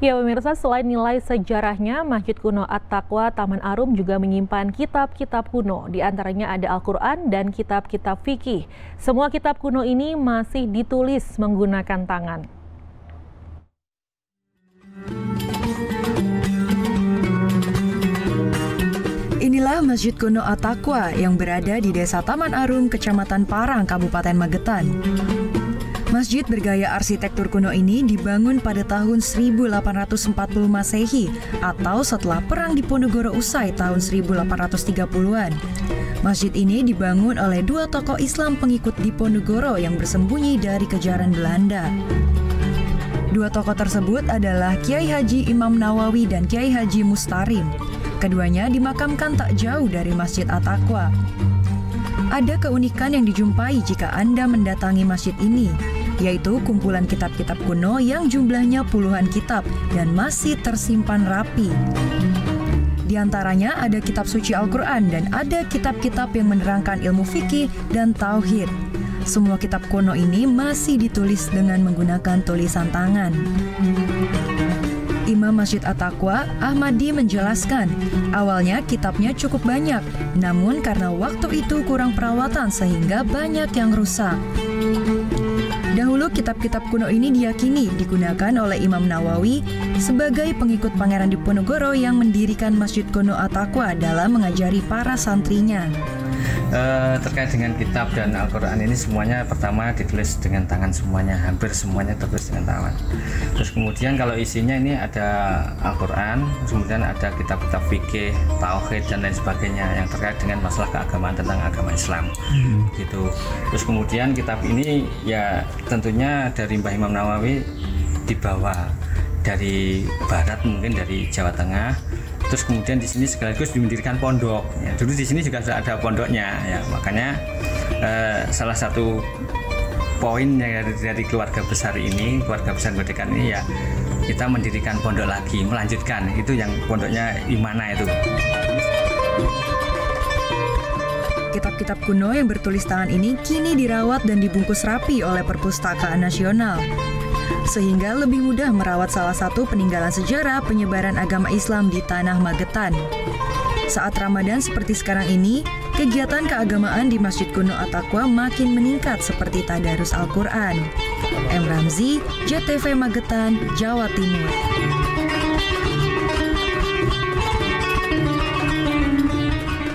Ya pemirsa, selain nilai sejarahnya, Masjid Kuno At-Taqwa Taman Arum juga menyimpan kitab-kitab kuno. Di antaranya ada Al-Quran dan kitab-kitab fikih. Semua kitab kuno ini masih ditulis menggunakan tangan. Inilah Masjid Kuno At-Taqwa yang berada di Desa Taman Arum, Kecamatan Parang, Kabupaten Magetan. Masjid bergaya arsitektur kuno ini dibangun pada tahun 1840 Masehi atau setelah Perang Diponegoro usai tahun 1830-an. Masjid ini dibangun oleh dua tokoh Islam pengikut Diponegoro yang bersembunyi dari kejaran Belanda. Dua tokoh tersebut adalah Kiai Haji Imam Nawawi dan Kiai Haji Mustarim. Keduanya dimakamkan tak jauh dari Masjid At-Taqwa. Ada keunikan yang dijumpai jika Anda mendatangi masjid ini, yaitu kumpulan kitab-kitab kuno yang jumlahnya puluhan kitab dan masih tersimpan rapi. Di antaranya ada kitab suci Al-Quran dan ada kitab-kitab yang menerangkan ilmu fikih dan tauhid. Semua kitab kuno ini masih ditulis dengan menggunakan tulisan tangan. Imam Masjid At-Taqwa, Ahmadi menjelaskan, awalnya kitabnya cukup banyak, namun karena waktu itu kurang perawatan sehingga banyak yang rusak. Kitab-kitab kuno ini diyakini digunakan oleh Imam Nawawi sebagai pengikut Pangeran Diponegoro yang mendirikan Masjid Kuno At-Taqwa dalam mengajari para santrinya. Uh, terkait dengan kitab dan Al-Quran ini semuanya pertama ditulis dengan tangan semuanya hampir semuanya tertulis dengan tangan. Terus kemudian kalau isinya ini ada Al-Quran kemudian ada kitab-kitab fikih tauhid dan lain sebagainya yang terkait dengan masalah keagamaan tentang agama Islam. Hmm. gitu. Terus kemudian kitab ini ya tentunya dari Mbah Imam Nawawi dibawa dari barat mungkin dari Jawa Tengah terus kemudian di sini sekaligus dimendirikan pondok. Ya, dulu di sini juga sudah ada pondoknya ya. Makanya eh, salah satu poin dari, dari keluarga besar ini keluarga besar Godekan ini ya kita mendirikan pondok lagi melanjutkan. Itu yang pondoknya di mana itu. Kitab-kitab kuno yang bertulis tangan ini kini dirawat dan dibungkus rapi oleh Perpustakaan Nasional sehingga lebih mudah merawat salah satu peninggalan sejarah penyebaran agama Islam di tanah Magetan. Saat Ramadan seperti sekarang ini, kegiatan keagamaan di Masjid Kuno At-Taqwa makin meningkat seperti tadarus Al-Quran. M. Ramzi, JTV Magetan, Jawa Timur.